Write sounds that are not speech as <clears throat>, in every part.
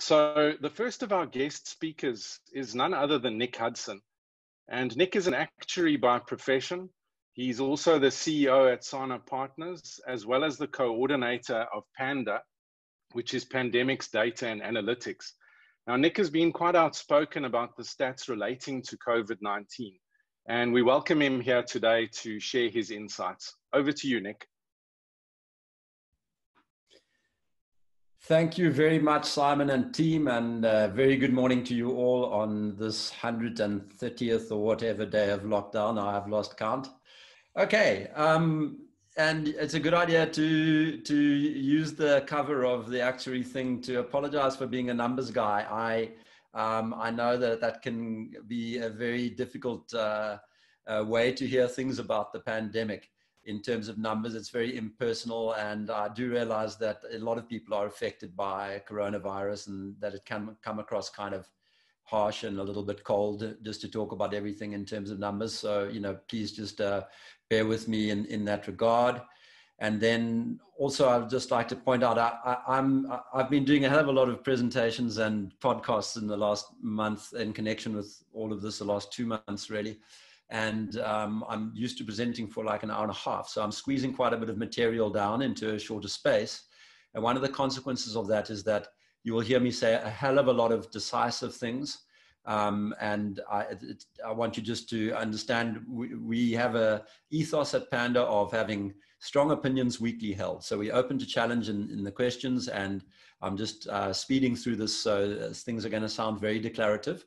So, the first of our guest speakers is none other than Nick Hudson. And Nick is an actuary by profession. He's also the CEO at Sana Partners, as well as the coordinator of PANDA, which is Pandemics Data and Analytics. Now, Nick has been quite outspoken about the stats relating to COVID 19, and we welcome him here today to share his insights. Over to you, Nick. Thank you very much, Simon and team, and uh, very good morning to you all on this 130th or whatever day of lockdown. I have lost count. Okay, um, and it's a good idea to to use the cover of the actuary thing to apologize for being a numbers guy. I um, I know that that can be a very difficult uh, uh, way to hear things about the pandemic in terms of numbers. It's very impersonal, and I do realize that a lot of people are affected by coronavirus, and that it can come across kind of harsh and a little bit cold just to talk about everything in terms of numbers. So you know, please just uh, bear with me in in that regard. And then also, I'd just like to point out I, am I've been doing a hell of a lot of presentations and podcasts in the last month in connection with all of this, the last two months really and um, I'm used to presenting for like an hour and a half. So I'm squeezing quite a bit of material down into a shorter space. And one of the consequences of that is that you will hear me say a hell of a lot of decisive things. Um, and I, it, I, want you just to understand we, we, have a ethos at Panda of having strong opinions weakly held. So we're open to challenge in, in the questions, and I'm just uh, speeding through this. So things are going to sound very declarative.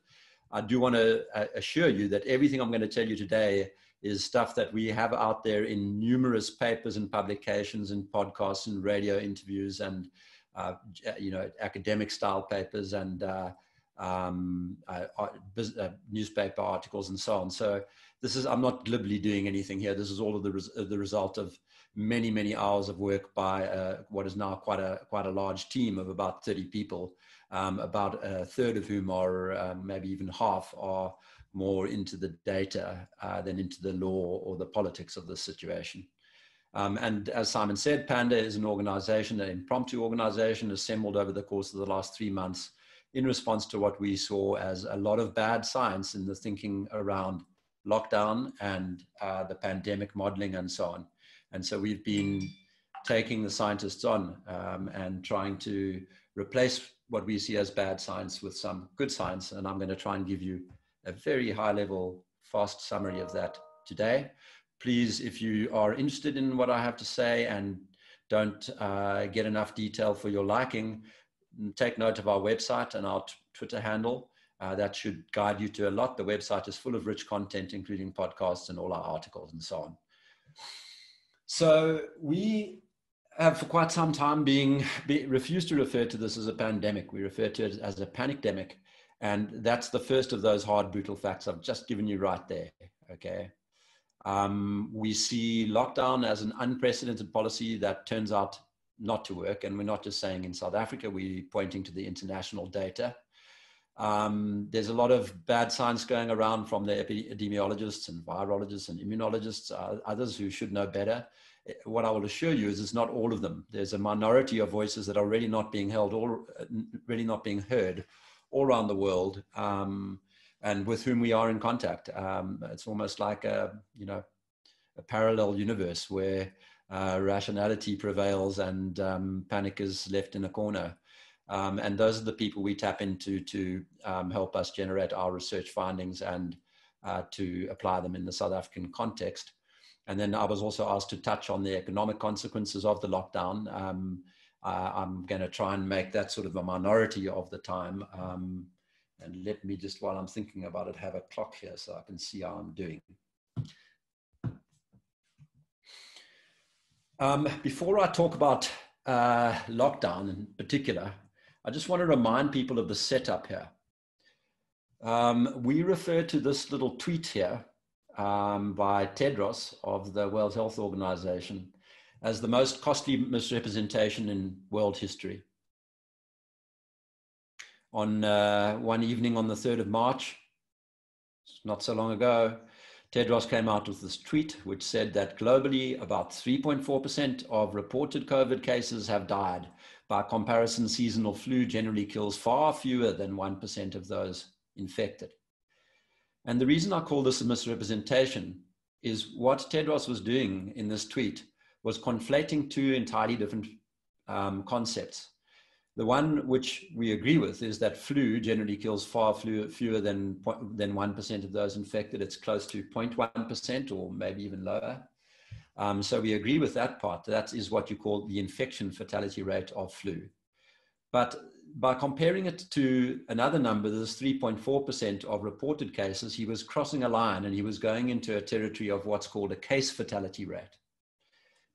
I do want to uh, assure you that everything I'm going to tell you today is stuff that we have out there in numerous papers and publications and podcasts and radio interviews and uh, you know academic style papers and uh, um, uh, uh, newspaper articles and so on. So this is I'm not glibly doing anything here. This is all of the res the result of many many hours of work by uh, what is now quite a quite a large team of about 30 people um, about a third of whom are um, maybe even half are more into the data uh, than into the law or the politics of the situation. Um, and as Simon said, Panda is an organization, an impromptu organization assembled over the course of the last three months in response to what we saw as a lot of bad science in the thinking around lockdown and uh, the pandemic modeling and so on. And so we've been taking the scientists on um, and trying to replace what we see as bad science with some good science. And I'm going to try and give you a very high level, fast summary of that today. Please, if you are interested in what I have to say and don't uh, get enough detail for your liking, take note of our website and our Twitter handle. Uh, that should guide you to a lot. The website is full of rich content, including podcasts and all our articles and so on. So we have for quite some time being be, refused to refer to this as a pandemic. We refer to it as a panicdemic. And that's the first of those hard, brutal facts I've just given you right there. Okay. Um, we see lockdown as an unprecedented policy that turns out not to work. And we're not just saying in South Africa, we're pointing to the international data. Um, there's a lot of bad science going around from the epidemiologists and virologists and immunologists, uh, others who should know better what I will assure you is it's not all of them. There's a minority of voices that are really not being held or really not being heard all around the world, um, and with whom we are in contact. Um, it's almost like a you know a parallel universe where uh, rationality prevails and um, panic is left in a corner. Um, and those are the people we tap into to um, help us generate our research findings and uh, to apply them in the South African context. And then I was also asked to touch on the economic consequences of the lockdown. Um, uh, I'm going to try and make that sort of a minority of the time. Um, and let me just, while I'm thinking about it, have a clock here so I can see how I'm doing. Um, before I talk about uh, lockdown in particular, I just want to remind people of the setup here. Um, we refer to this little tweet here um, by Tedros of the World Health Organization as the most costly misrepresentation in world history. On uh, one evening on the 3rd of March, not so long ago, Tedros came out with this tweet which said that globally about 3.4% of reported COVID cases have died, By comparison, seasonal flu generally kills far fewer than 1% of those infected. And the reason I call this a misrepresentation is what Tedros was doing in this tweet was conflating two entirely different um, concepts. The one which we agree with is that flu generally kills far fewer than, than 1% of those infected. It's close to 0.1% or maybe even lower. Um, so we agree with that part. That is what you call the infection fatality rate of flu. But by comparing it to another number, this 3.4% of reported cases, he was crossing a line and he was going into a territory of what's called a case fatality rate.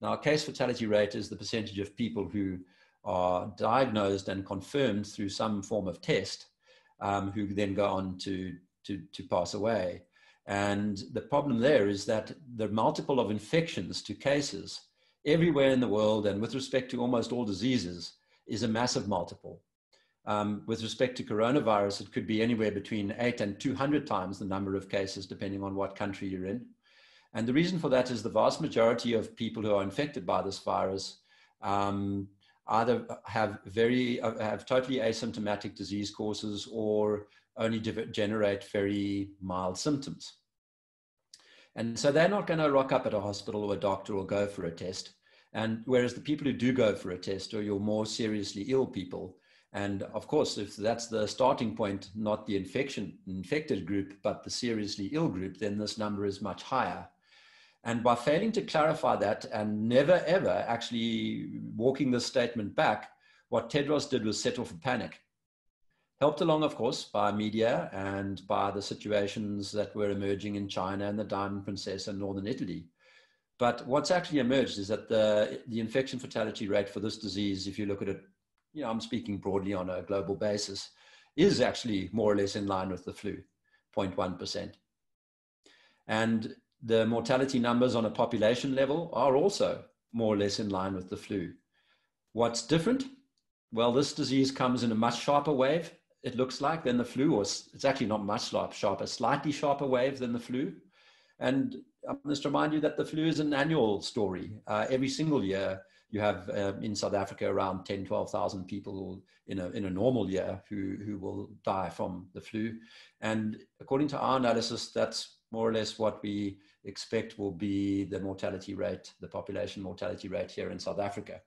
Now, a case fatality rate is the percentage of people who are diagnosed and confirmed through some form of test, um, who then go on to, to, to pass away. And the problem there is that the multiple of infections to cases everywhere in the world and with respect to almost all diseases is a massive multiple. Um, with respect to coronavirus, it could be anywhere between eight and 200 times the number of cases, depending on what country you're in. And the reason for that is the vast majority of people who are infected by this virus um, either have very uh, have totally asymptomatic disease courses or only generate very mild symptoms. And so they're not going to rock up at a hospital or a doctor or go for a test. And whereas the people who do go for a test are your more seriously ill people. And of course, if that's the starting point, not the infection infected group, but the seriously ill group, then this number is much higher. And by failing to clarify that and never ever actually walking this statement back, what Tedros did was set off a panic. Helped along, of course, by media and by the situations that were emerging in China and the Diamond Princess and Northern Italy. But what's actually emerged is that the, the infection fatality rate for this disease, if you look at it, you know, I'm speaking broadly on a global basis, is actually more or less in line with the flu, 0.1%. And the mortality numbers on a population level are also more or less in line with the flu. What's different? Well, this disease comes in a much sharper wave, it looks like, than the flu, or it's actually not much sharper, slightly sharper wave than the flu. And I must remind you that the flu is an annual story. Uh, every single year, you have uh, in South Africa around 10, 12,000 people in a, in a normal year who, who will die from the flu. And according to our analysis, that's more or less what we expect will be the mortality rate, the population mortality rate here in South Africa.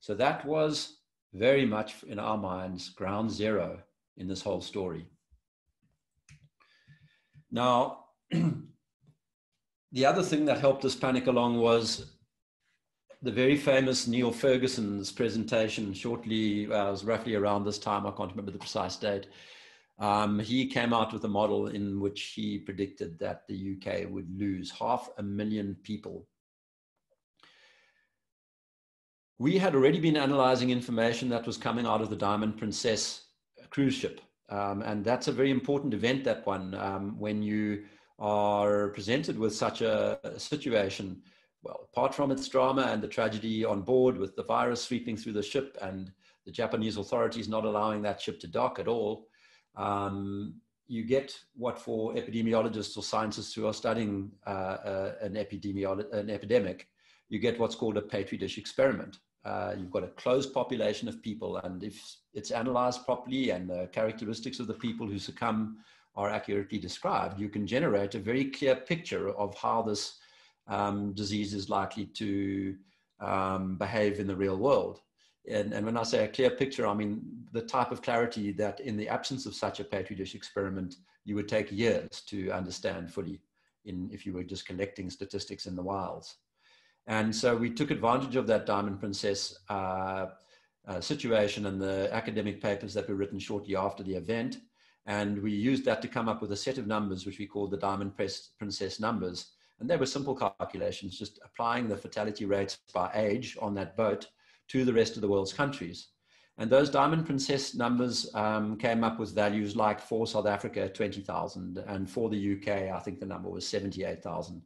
So that was very much in our minds ground zero in this whole story. Now, <clears throat> the other thing that helped us panic along was the very famous Neil Ferguson's presentation shortly, uh, was roughly around this time, I can't remember the precise date, um, he came out with a model in which he predicted that the UK would lose half a million people. We had already been analyzing information that was coming out of the Diamond Princess cruise ship. Um, and that's a very important event, that one, um, when you are presented with such a, a situation. Well, apart from its drama and the tragedy on board with the virus sweeping through the ship and the Japanese authorities not allowing that ship to dock at all, um, you get what for epidemiologists or scientists who are studying uh, uh, an, epidemiolo- an epidemic, you get what's called a petri dish experiment. Uh, you've got a closed population of people, and if it's analyzed properly and the characteristics of the people who succumb are accurately described, you can generate a very clear picture of how this um, disease is likely to um, behave in the real world and, and when I say a clear picture, I mean the type of clarity that in the absence of such a petri dish experiment, you would take years to understand fully in if you were just collecting statistics in the wilds. And so we took advantage of that Diamond Princess uh, uh, situation and the academic papers that were written shortly after the event. And we used that to come up with a set of numbers, which we called the Diamond Princess numbers. And they were simple calculations, just applying the fatality rates by age on that boat to the rest of the world's countries. And those Diamond Princess numbers um, came up with values like for South Africa, 20,000, and for the UK, I think the number was 78,000.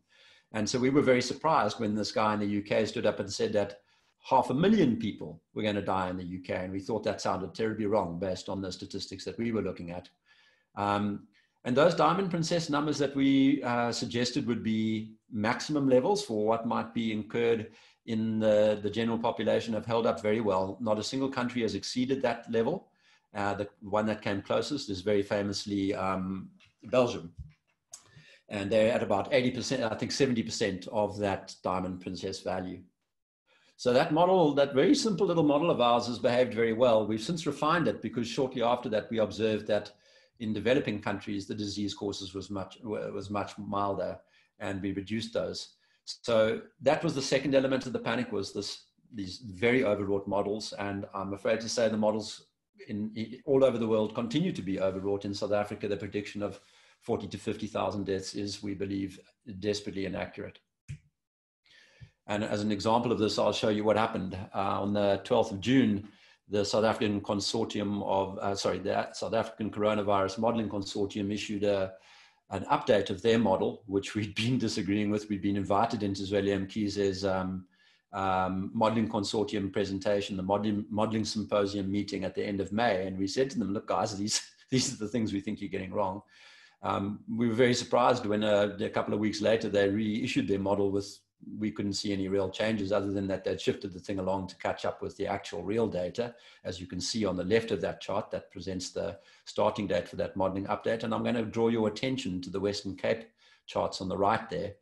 And so we were very surprised when this guy in the UK stood up and said that half a million people were going to die in the UK. And we thought that sounded terribly wrong based on the statistics that we were looking at. Um, and those Diamond Princess numbers that we uh, suggested would be maximum levels for what might be incurred in the, the general population have held up very well. Not a single country has exceeded that level. Uh, the one that came closest is very famously um, Belgium. And they're at about 80%, I think 70% of that diamond princess value. So that model, that very simple little model of ours has behaved very well. We've since refined it because shortly after that, we observed that in developing countries, the disease courses was much, was much milder and we reduced those. So that was the second element of the panic was this, these very overwrought models. And I'm afraid to say the models in, in all over the world continue to be overwrought. In South Africa, the prediction of 40 to 50,000 deaths is, we believe, desperately inaccurate. And as an example of this, I'll show you what happened. Uh, on the 12th of June, the South African Consortium of, uh, sorry, the South African Coronavirus Modeling Consortium issued a, an update of their model, which we'd <laughs> been disagreeing with. We'd been invited into Zweli Mkhize's um, um, modeling consortium presentation, the modeling, modeling symposium meeting at the end of May. And we said to them, look, guys, <laughs> these, these are the things we think you're getting wrong. Um, we were very surprised when uh, a couple of weeks later they reissued their model with we couldn't see any real changes other than that they'd shifted the thing along to catch up with the actual real data. As you can see on the left of that chart, that presents the starting date for that modeling update. And I'm going to draw your attention to the Western Cape charts on the right there.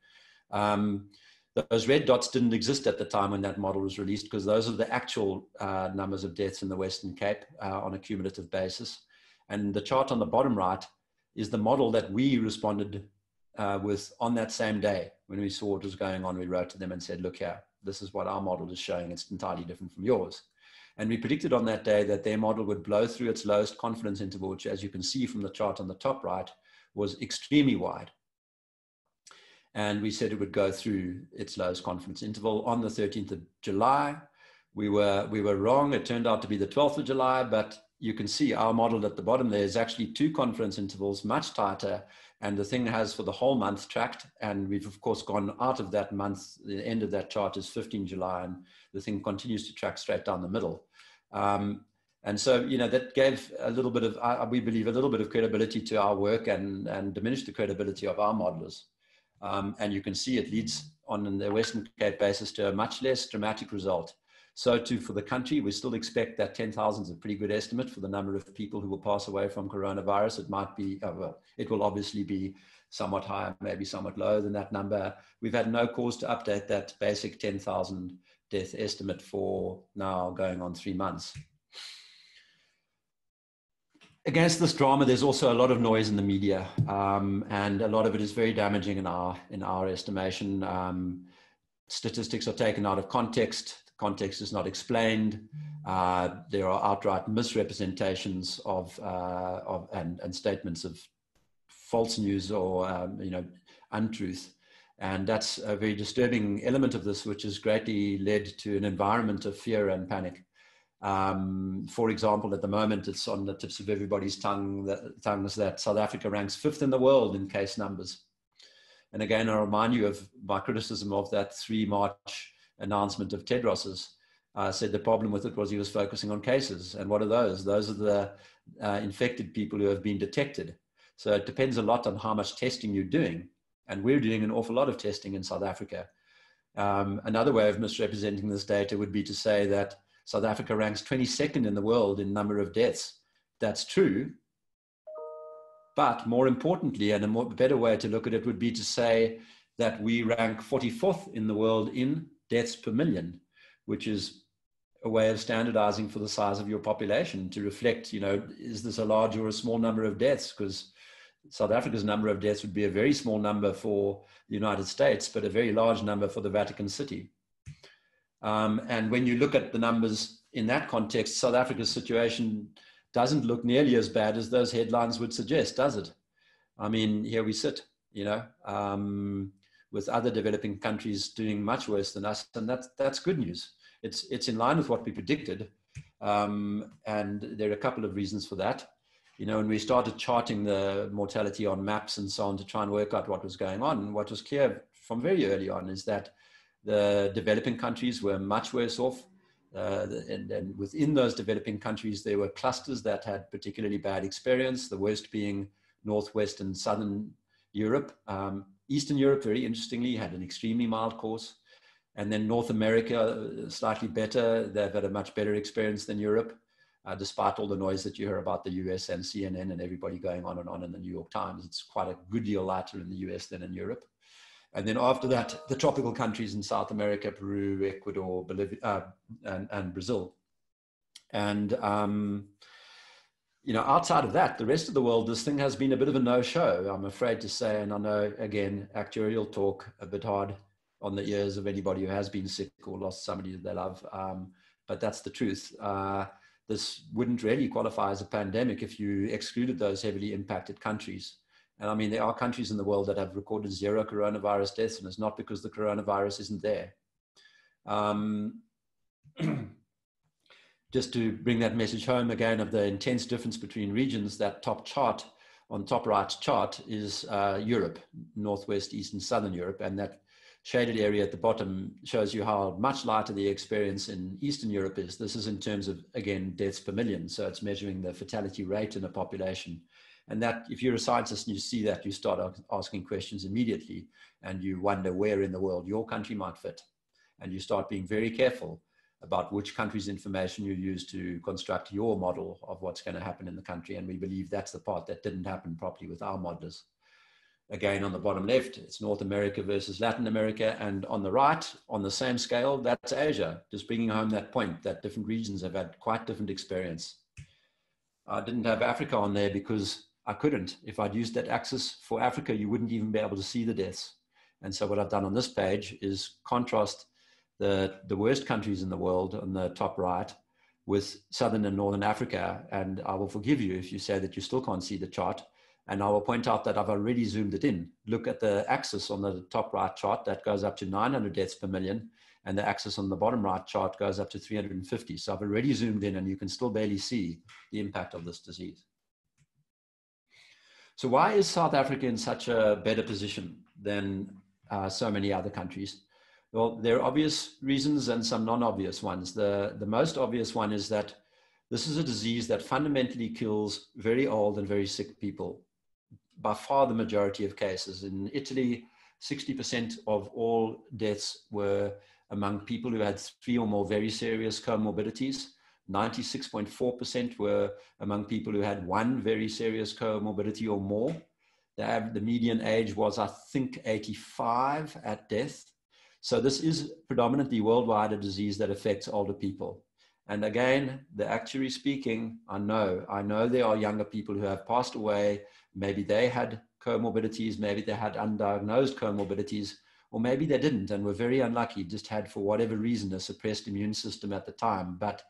Um, those red dots didn't exist at the time when that model was released because those are the actual uh, numbers of deaths in the Western Cape uh, on a cumulative basis. And the chart on the bottom right is the model that we responded uh, with on that same day when we saw what was going on. We wrote to them and said, look here, this is what our model is showing. It's entirely different from yours. And we predicted on that day that their model would blow through its lowest confidence interval, which as you can see from the chart on the top right, was extremely wide and we said it would go through its lowest confidence interval on the 13th of July. We were, we were wrong. It turned out to be the 12th of July, but you can see our model at the bottom there is actually two confidence intervals, much tighter, and the thing has for the whole month tracked. And we've, of course, gone out of that month. The end of that chart is 15 July, and the thing continues to track straight down the middle. Um, and so, you know, that gave a little bit of, uh, we believe, a little bit of credibility to our work and, and diminished the credibility of our modelers. Um, and you can see it leads on the Western Cape basis to a much less dramatic result. So too for the country, we still expect that 10,000 is a pretty good estimate for the number of people who will pass away from coronavirus. It might be, uh, well, it will obviously be somewhat higher, maybe somewhat lower than that number. We've had no cause to update that basic 10,000 death estimate for now going on three months against this drama, there's also a lot of noise in the media, um, and a lot of it is very damaging in our in our estimation. Um, statistics are taken out of context. Context is not explained. Uh, there are outright misrepresentations of uh, of and, and statements of false news or um, you know untruth. And that's a very disturbing element of this, which has greatly led to an environment of fear and panic. Um, for example, at the moment, it's on the tips of everybody's tongue that, tongues that South Africa ranks fifth in the world in case numbers. And again, I remind you of my criticism of that 3 March announcement of Tedros's. Uh, said the problem with it was he was focusing on cases. And what are those? Those are the uh, infected people who have been detected. So it depends a lot on how much testing you're doing. And we're doing an awful lot of testing in South Africa. Um, another way of misrepresenting this data would be to say that South Africa ranks 22nd in the world in number of deaths. That's true. But more importantly, and a more, better way to look at it would be to say that we rank 44th in the world in deaths per million, which is a way of standardizing for the size of your population to reflect, you know, is this a large or a small number of deaths? Because South Africa's number of deaths would be a very small number for the United States, but a very large number for the Vatican City. Um, and when you look at the numbers in that context, South Africa's situation doesn't look nearly as bad as those headlines would suggest, does it? I mean, here we sit, you know, um, with other developing countries doing much worse than us, and that's that's good news. It's it's in line with what we predicted, um, and there are a couple of reasons for that. You know, when we started charting the mortality on maps and so on to try and work out what was going on, what was clear from very early on is that the developing countries were much worse off. Uh, and, within those developing countries, there were clusters that had particularly bad experience, the worst being Northwest and Southern Europe. Um, Eastern Europe, very interestingly, had an extremely mild course. And then North America, slightly better. They've had a much better experience than Europe, uh, despite all the noise that you hear about the US and CNN and everybody going on and on in the New York Times. It's quite a good deal lighter in the US than in Europe. And then after that, the tropical countries in South America, Peru, Ecuador, Bolivia, uh, and, and, Brazil. And, um, you know, outside of that, the rest of the world, this thing has been a bit of a no show, I'm afraid to say. And I know, again, actuarial talk a bit hard on the ears of anybody who has been sick or lost somebody that they love. Um, but that's the truth. Uh, this wouldn't really qualify as a pandemic if you excluded those heavily impacted countries. And I mean, there are countries in the world that have recorded zero coronavirus deaths, and it's not because the coronavirus isn't there. Um, <clears throat> <clears throat> just to bring that message home again of the intense difference between regions, that top chart on top right chart is uh, Europe, Northwest, East, and Southern Europe. And that shaded area at the bottom shows you how much lighter the experience in Eastern Europe is. This is in terms of, again, deaths per million. So it's measuring the fatality rate in a population. And that, if you're a scientist and you see that, you start asking questions immediately and you wonder where in the world your country might fit. And you start being very careful about which country's information you use to construct your model of what's going to happen in the country. And we believe that's the part that didn't happen properly with our modelers. Again, on the bottom left, it's North America versus Latin America. And on the right, on the same scale, that's Asia, just bringing home that point that different regions have had quite different experience. I didn't have Africa on there because I couldn't. If I'd used that axis for Africa, you wouldn't even be able to see the deaths. And so what I've done on this page is contrast the, the worst countries in the world on the top right with Southern and Northern Africa. And I will forgive you if you say that you still can't see the chart. And I will point out that I've already zoomed it in. Look at the axis on the top right chart that goes up to 900 deaths per million. And the axis on the bottom right chart goes up to 350. So I've already zoomed in and you can still barely see the impact of this disease. So why is South Africa in such a better position than uh, so many other countries? Well, there are obvious reasons and some non-obvious ones. The, the most obvious one is that this is a disease that fundamentally kills very old and very sick people. By far the majority of cases. In Italy, 60% of all deaths were among people who had three or more very serious comorbidities. 96.4% were among people who had one very serious comorbidity or more. The, the median age was, I think, 85 at death. So this is predominantly worldwide a disease that affects older people. And again, the actuary speaking, I know, I know there are younger people who have passed away. Maybe they had comorbidities, maybe they had undiagnosed comorbidities, or maybe they didn't and were very unlucky, just had for whatever reason a suppressed immune system at the time. But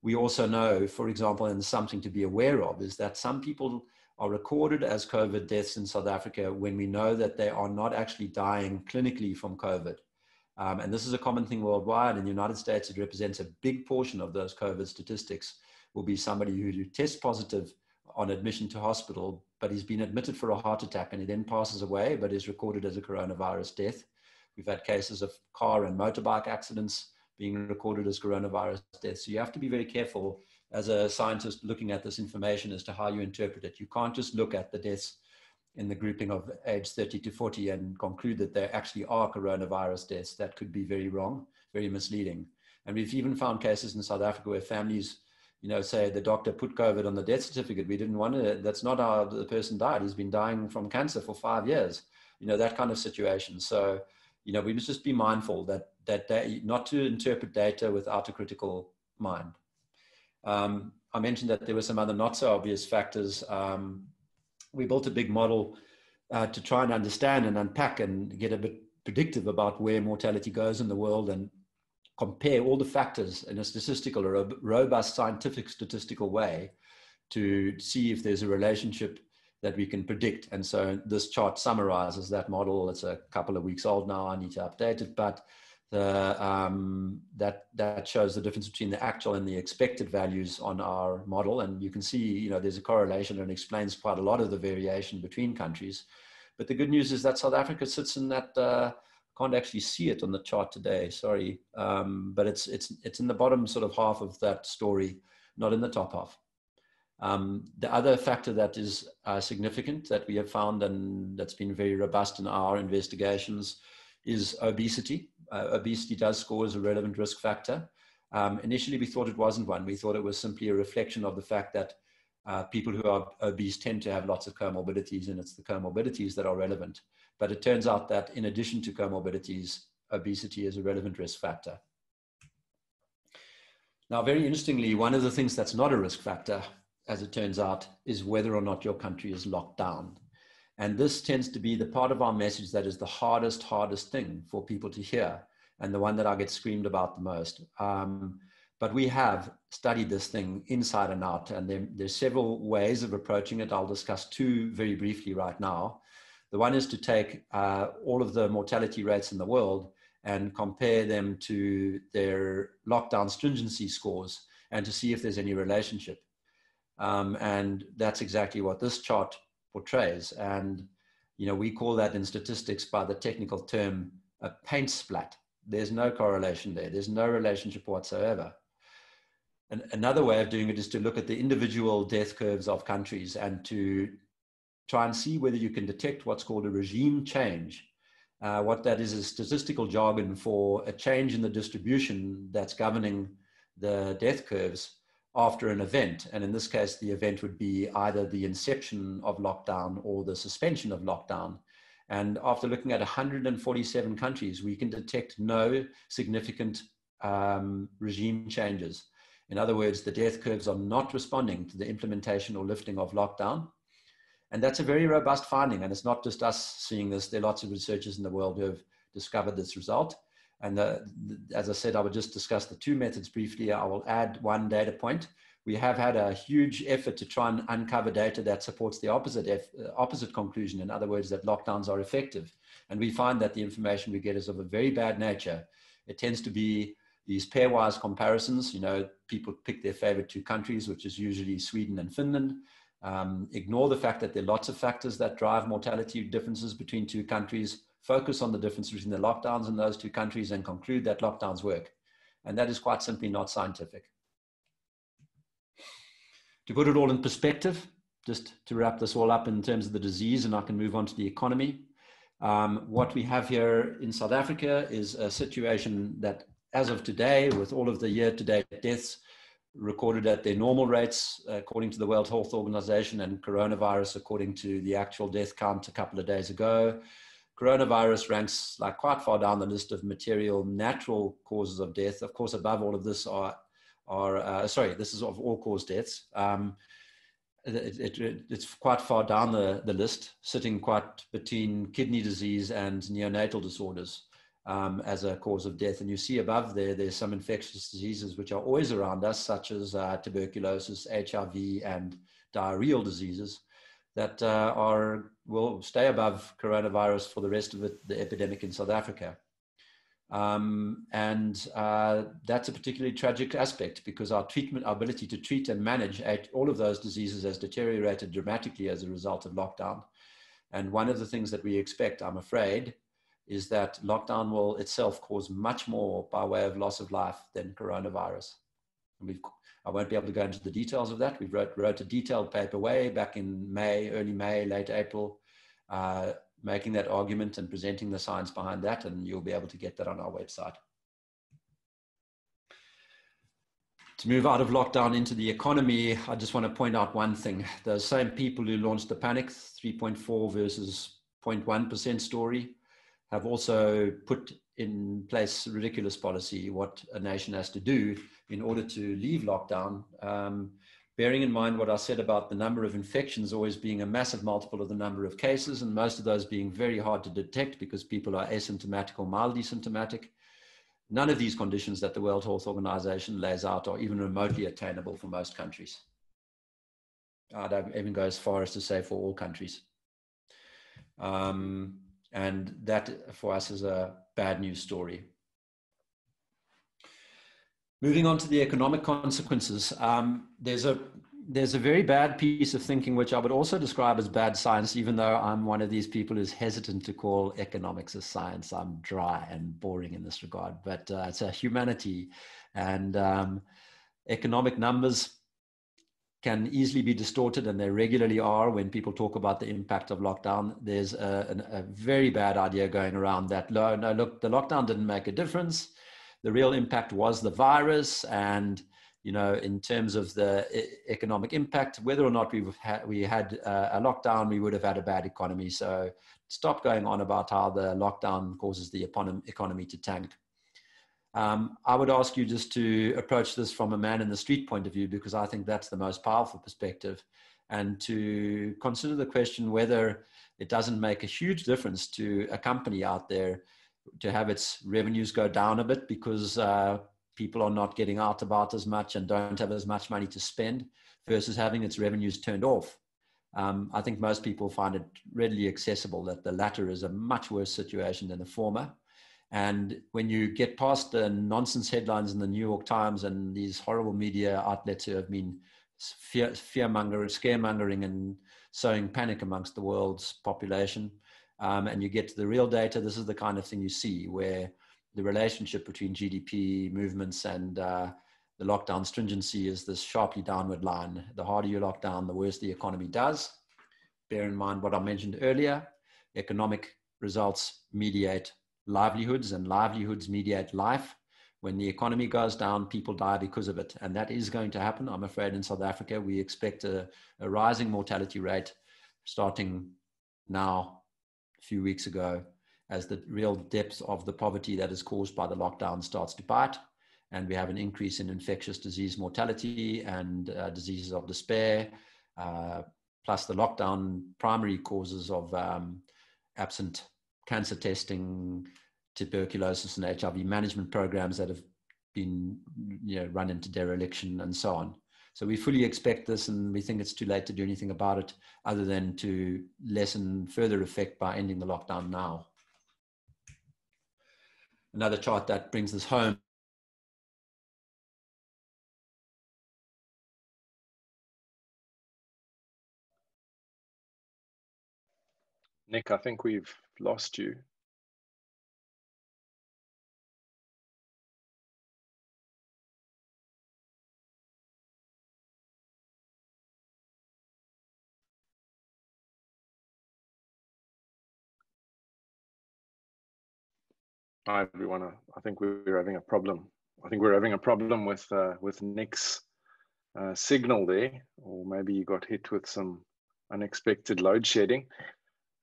we also know, for example, and something to be aware of, is that some people are recorded as COVID deaths in South Africa when we know that they are not actually dying clinically from COVID. Um, and this is a common thing worldwide. In the United States, it represents a big portion of those COVID statistics will be somebody who tests positive on admission to hospital, but he's been admitted for a heart attack and he then passes away, but is recorded as a coronavirus death. We've had cases of car and motorbike accidents being recorded as coronavirus deaths. So you have to be very careful as a scientist looking at this information as to how you interpret it. You can't just look at the deaths in the grouping of age 30 to 40 and conclude that there actually are coronavirus deaths. That could be very wrong, very misleading. And we've even found cases in South Africa where families, you know, say the doctor put COVID on the death certificate. We didn't want it. That's not how the person died. He's been dying from cancer for five years. You know, that kind of situation. So, you know, we must just be mindful that that they, not to interpret data without a critical mind. Um, I mentioned that there were some other not so obvious factors. Um, we built a big model uh, to try and understand and unpack and get a bit predictive about where mortality goes in the world and compare all the factors in a statistical or a robust scientific statistical way to see if there's a relationship that we can predict. And so this chart summarizes that model. It's a couple of weeks old now. I need to update it, but the, um, that that shows the difference between the actual and the expected values on our model. And you can see, you know, there's a correlation and explains quite a lot of the variation between countries. But the good news is that South Africa sits in that. Uh, can't actually see it on the chart today. Sorry, um, but it's it's it's in the bottom sort of half of that story, not in the top half. Um, the other factor that is uh, significant that we have found and that's been very robust in our investigations is obesity. Uh, obesity does score as a relevant risk factor. Um, initially, we thought it wasn't one. We thought it was simply a reflection of the fact that uh, people who are obese tend to have lots of comorbidities, and it's the comorbidities that are relevant. But it turns out that in addition to comorbidities, obesity is a relevant risk factor. Now, very interestingly, one of the things that's not a risk factor, as it turns out, is whether or not your country is locked down. And this tends to be the part of our message that is the hardest, hardest thing for people to hear, and the one that I get screamed about the most. Um, but we have studied this thing inside and out, and there, there's several ways of approaching it. I'll discuss two very briefly right now. The one is to take uh, all of the mortality rates in the world and compare them to their lockdown stringency scores and to see if there's any relationship. Um, and that's exactly what this chart portrays. And, you know, we call that in statistics by the technical term a paint splat. There's no correlation there. There's no relationship whatsoever. And another way of doing it is to look at the individual death curves of countries and to try and see whether you can detect what's called a regime change. Uh, what that is is statistical jargon for a change in the distribution that's governing the death curves after an event. And in this case, the event would be either the inception of lockdown or the suspension of lockdown. And after looking at 147 countries, we can detect no significant um, regime changes. In other words, the death curves are not responding to the implementation or lifting of lockdown. And that's a very robust finding. And it's not just us seeing this. There are lots of researchers in the world who have discovered this result. And the, the, as I said, I would just discuss the two methods briefly. I will add one data point. We have had a huge effort to try and uncover data that supports the opposite, uh, opposite conclusion. In other words, that lockdowns are effective. And we find that the information we get is of a very bad nature. It tends to be these pairwise comparisons. You know, people pick their favorite two countries, which is usually Sweden and Finland. Um, ignore the fact that there are lots of factors that drive mortality differences between two countries focus on the difference between the lockdowns in those two countries and conclude that lockdowns work. And that is quite simply not scientific. To put it all in perspective, just to wrap this all up in terms of the disease, and I can move on to the economy. Um, what we have here in South Africa is a situation that, as of today, with all of the year to date deaths recorded at their normal rates, according to the World Health Organization, and coronavirus, according to the actual death count a couple of days ago, coronavirus ranks like quite far down the list of material natural causes of death. Of course, above all of this are, are uh, sorry, this is of all cause deaths. Um, it, it, it's quite far down the, the list, sitting quite between kidney disease and neonatal disorders um, as a cause of death. And you see above there, there's some infectious diseases which are always around us, such as uh, tuberculosis, HIV, and diarrheal diseases that uh, are will stay above coronavirus for the rest of it, the epidemic in South Africa. Um, and uh, that's a particularly tragic aspect because our treatment, our ability to treat and manage all of those diseases has deteriorated dramatically as a result of lockdown. And one of the things that we expect, I'm afraid, is that lockdown will itself cause much more by way of loss of life than coronavirus. We've I won't be able to go into the details of that. We wrote, wrote a detailed paper way back in May, early May, late April, uh, making that argument and presenting the science behind that, and you'll be able to get that on our website. To move out of lockdown into the economy, I just want to point out one thing. The same people who launched the panic 3.4 versus 0.1% story have also put in place ridiculous policy, what a nation has to do in order to leave lockdown, um, bearing in mind what I said about the number of infections always being a massive multiple of the number of cases, and most of those being very hard to detect because people are asymptomatic or mildly symptomatic. None of these conditions that the World Health Organization lays out are even remotely attainable for most countries. I'd even go as far as to say for all countries. Um, and that for us is a bad news story. Moving on to the economic consequences, um, there's a there's a very bad piece of thinking which I would also describe as bad science, even though I'm one of these people who's hesitant to call economics a science. I'm dry and boring in this regard, but uh, it's a humanity, and um, economic numbers can easily be distorted, and they regularly are when people talk about the impact of lockdown. There's a, a, a very bad idea going around that no, no, look, the lockdown didn't make a difference. The real impact was the virus, and you know, in terms of the economic impact, whether or not we've had, we had uh, a lockdown, we would have had a bad economy. So stop going on about how the lockdown causes the economy to tank. Um, I would ask you just to approach this from a man in the street point of view, because I think that's the most powerful perspective, and to consider the question whether it doesn't make a huge difference to a company out there to have its revenues go down a bit because uh, people are not getting out about as much and don't have as much money to spend versus having its revenues turned off. Um, I think most people find it readily accessible that the latter is a much worse situation than the former. And when you get past the nonsense headlines in the New York Times and these horrible media outlets who have been fear, fearmongering, scaremongering, and sowing panic amongst the world's population, um, and you get to the real data, this is the kind of thing you see where the relationship between GDP movements and uh, the lockdown stringency is this sharply downward line. The harder you lock down, the worse the economy does. Bear in mind what I mentioned earlier economic results mediate livelihoods and livelihoods mediate life. When the economy goes down, people die because of it. And that is going to happen. I'm afraid in South Africa, we expect a, a rising mortality rate starting now, few weeks ago, as the real depth of the poverty that is caused by the lockdown starts to bite. And we have an increase in infectious disease mortality and uh, diseases of despair, uh, plus the lockdown primary causes of um, absent cancer testing, tuberculosis and HIV management programs that have been you know, run into dereliction and so on. So we fully expect this and we think it's too late to do anything about it other than to lessen further effect by ending the lockdown now. Another chart that brings this home Nick, I think we've lost you. Hi everyone. I think we're having a problem. I think we're having a problem with uh, with Nick's uh, signal there, or maybe you got hit with some unexpected load shedding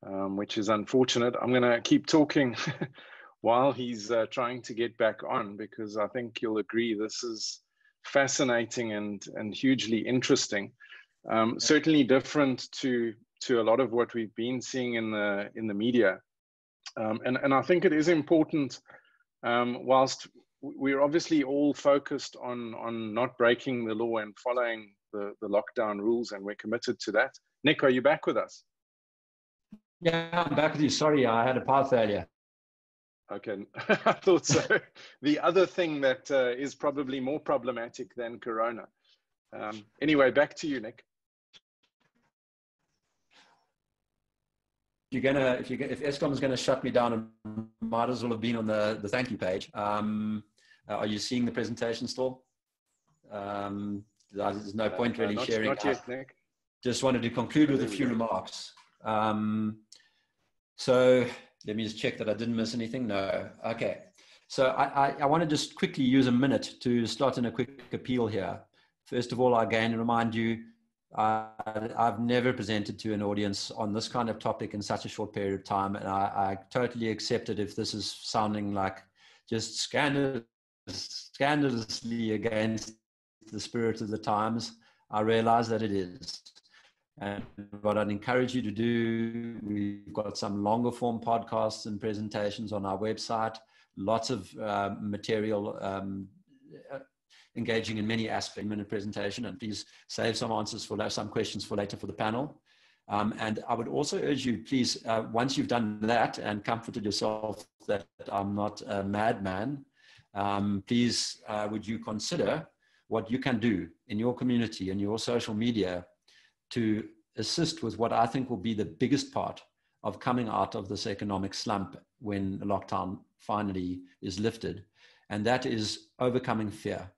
um, which is unfortunate. I'm going to keep talking <laughs> while he's uh, trying to get back on because I think you'll agree this is fascinating and and hugely interesting. Um, certainly different to to a lot of what we've been seeing in the in the media, um, and and I think it is important. Um, whilst we're obviously all focused on on not breaking the law and following the the lockdown rules, and we're committed to that. Nick, are you back with us? Yeah, I'm back with you. Sorry, I had a power failure. Okay, <laughs> I thought so. <laughs> the other thing that uh, is probably more problematic than Corona. Um, anyway, back to you, Nick. You're gonna if you if Eskom's gonna shut me down, might as well have been on the the thank you page. Um, uh, are you seeing the presentation still? Um, there's no point really not, sharing. Not yet, Nick. Just wanted to conclude with a few remarks. Um, so let me just check that I didn't miss anything. No. Okay. So I, I, I want to just quickly use a minute to start in a quick appeal here. First of all, I again, remind you, uh, I've never presented to an audience on this kind of topic in such a short period of time. And I, I totally accept it if this is sounding like just scandalous, scandalously against the spirit of the times. I realize that it is. And what I'd encourage you to do, we've got some longer form podcasts and presentations on our website, lots of uh, material um, engaging in many aspects in a presentation. And please save some answers for some questions for later for the panel. Um, and I would also urge you, please, uh, once you've done that and comforted yourself that I'm not a madman, um, please uh, would you consider what you can do in your community and your social media to assist with what I think will be the biggest part of coming out of this economic slump when lockdown finally is lifted. And that is overcoming fear.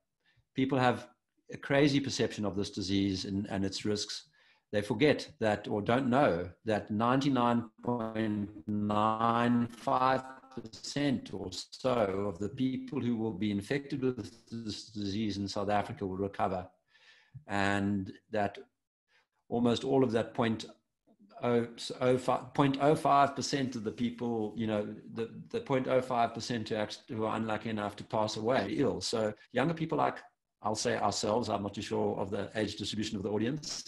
People have a crazy perception of this disease and, and its risks, they forget that or don't know that 99.95% or so of the people who will be infected with this disease in South Africa will recover. And that almost all of that point 0.05% of the people, you know, the, the 0.05% who, who are unlucky enough to pass away ill. So younger people like, I'll say ourselves, I'm not too sure of the age distribution of the audience,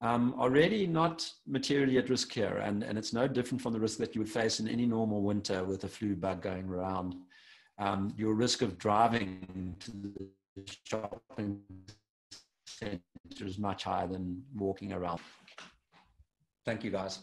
um, are really not materially at risk here. And, and it's no different from the risk that you would face in any normal winter with a flu bug going around. Um, your risk of driving to the shopping center is much higher than walking around. Thank you, guys.